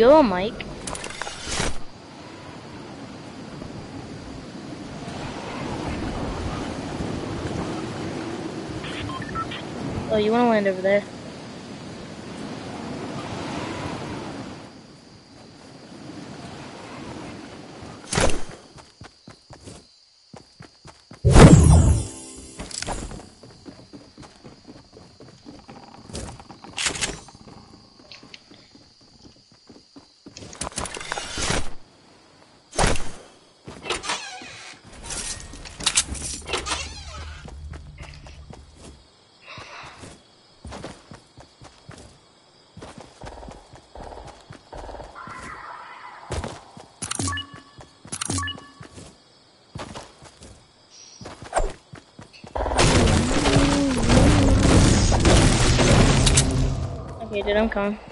Do you mic? Oh, you wanna land over there? Dude, I'm coming.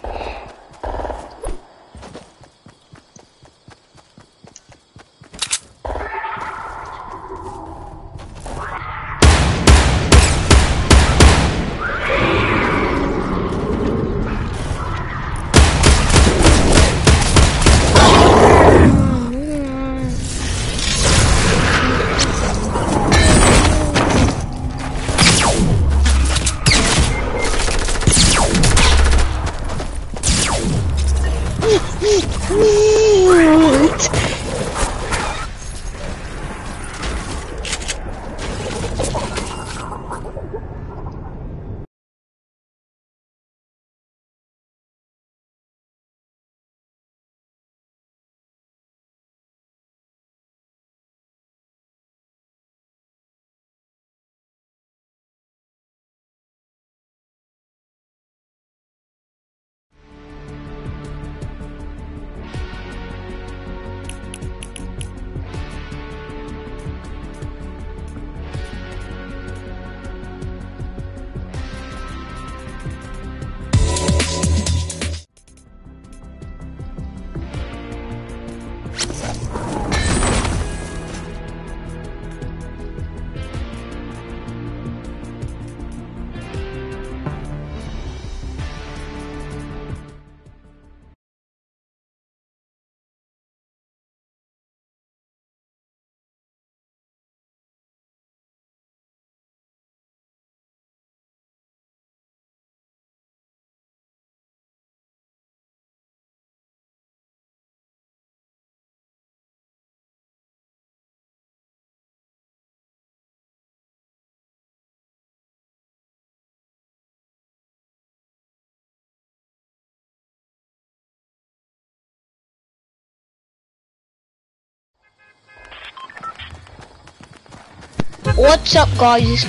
What's up, guys?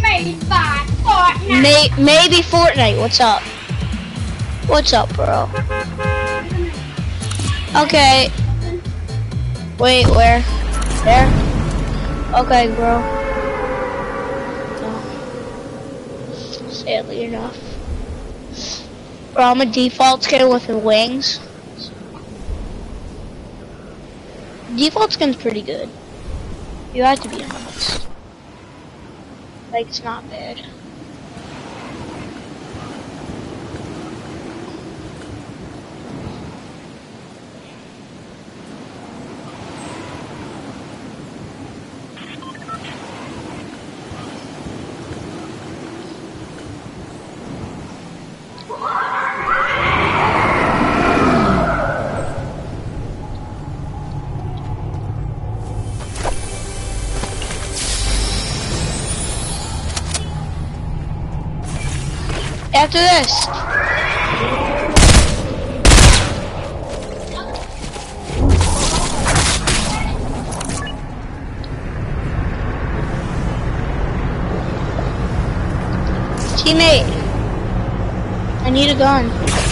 Made by Fortnite. May maybe Fortnite. What's up? What's up, bro? Okay. Wait, where? There? Okay, bro. No. Sadly enough. Bro, I'm a default skin with wings. Default skin's pretty good. You have to be honest. Like, it's not bad. After this. Teammate. I need a gun.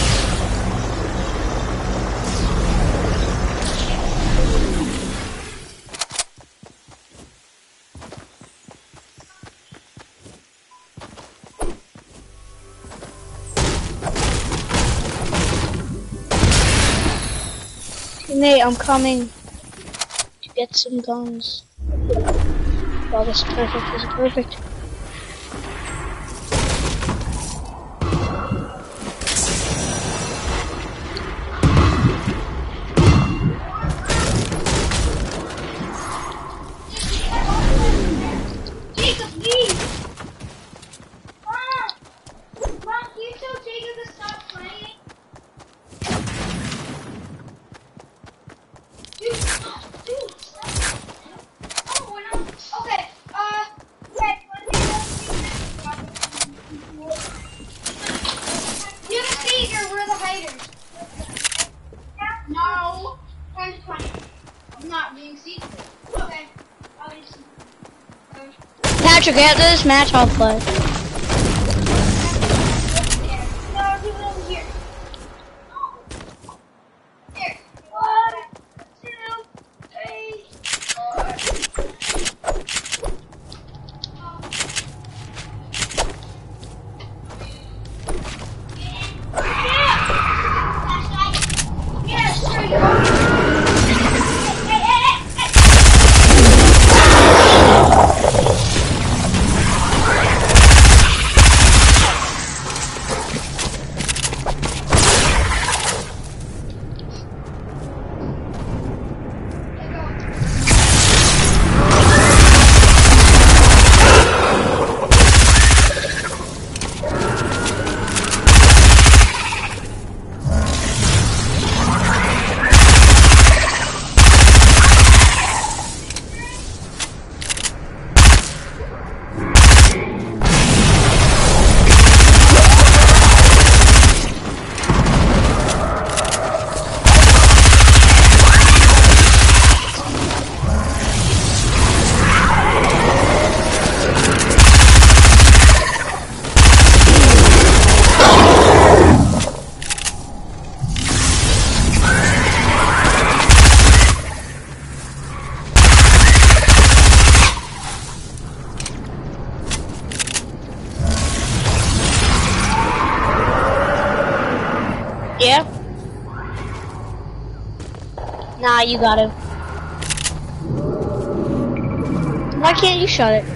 Teammate, I'm coming to get some guns. Wow, this is perfect, this is perfect. Richard, get this match, I'll play. You got him. Why can't you shut it?